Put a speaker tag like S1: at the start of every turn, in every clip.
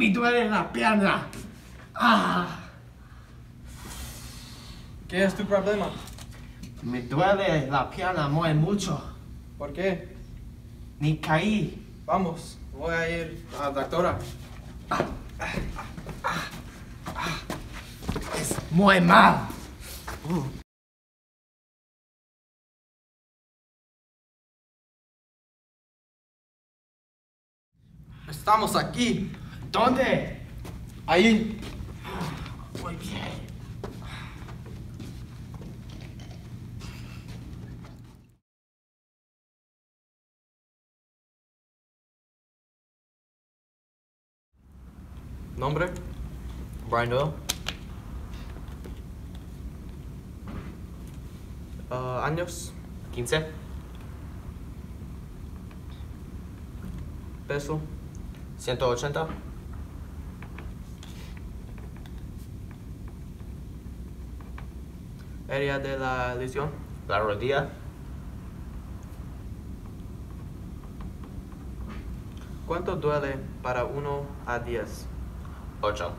S1: Me duele la pierna. Ah,
S2: ¿Qué es tu problema?
S1: me duele la pierna muy mucho.
S2: ¿Por qué?
S1: Ni caí.
S2: Vamos, voy a ir a la doctora.
S1: Es muy mal.
S2: Estamos aquí.
S1: ¿Dónde?
S2: Ahí.
S1: Muy bien.
S2: ¿Nombre?
S3: Brian Doyle,
S2: Ah, ¿Años?
S3: 15,
S2: ¿Peso?
S3: 180,
S2: ¿Área de la lesión?
S3: la rodilla,
S2: ¿Cuánto duele para 1 a 10?
S3: 8,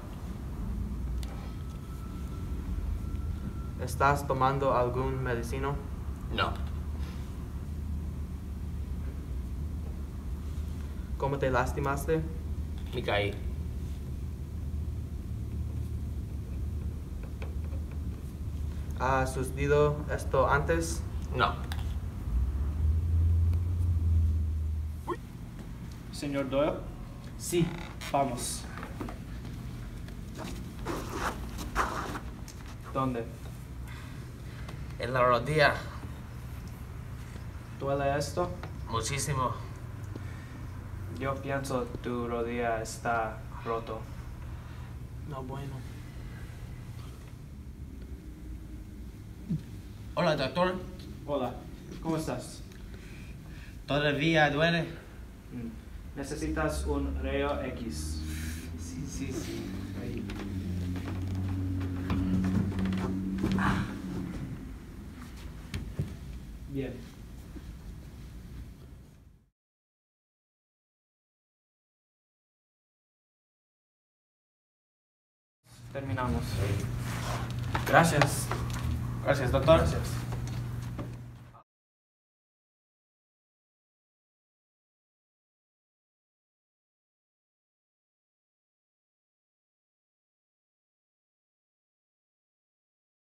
S2: ¿Estás tomando algún medicino?
S3: no,
S2: ¿Cómo te lastimaste?
S3: me caí,
S2: ¿Ha sucedido esto antes?
S3: no,
S4: Señor Doyle. Sí, vamos. ¿Dónde?
S3: en la rodilla,
S4: ¿Duele esto?
S3: muchísimo,
S4: Yo pienso tu rodilla está roto.
S2: No, bueno.
S1: Hola, doctor.
S4: Hola, ¿cómo estás?
S1: ¿Todavía duele?
S4: Mm. Necesitas un rayo X.
S1: Sí, sí, sí.
S4: Ahí. Bien. Terminamos.
S2: Gracias.
S4: Gracias, doctor.
S2: Gracias.